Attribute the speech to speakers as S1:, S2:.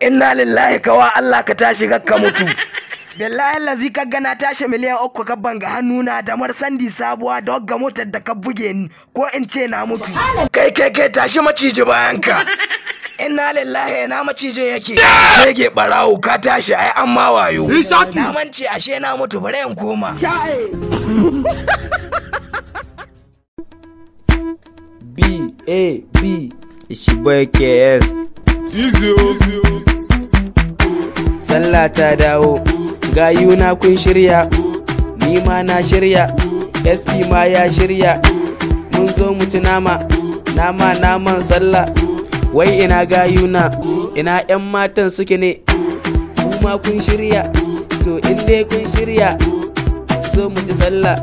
S1: inna lillahi kawa Allah ka tashi ka mutu. Billahi lazi ka gana tashi miliyan uku ka banga hannuna da marsandi sabuwa da wagga motar da ka buge ni ko in ce na mutu. Kai kai kai tashi maciji bayan ka. Inna lillahi na macijin yake? Shege barawo ka tashi ai an ma wayo. Na mance ashe na mutu bari in koma.
S2: B A B your boy KS Sallah ta dawo. Gayuna kun shirya. Ni ma na shirya. SP ma ya shirya. Mun zo mu ci nama. Nama naman sallah. Wai ina gayuna ina 'yan matan suke ne? Kuma kun shirya. To in dai kun shirya zo mu ci sallah.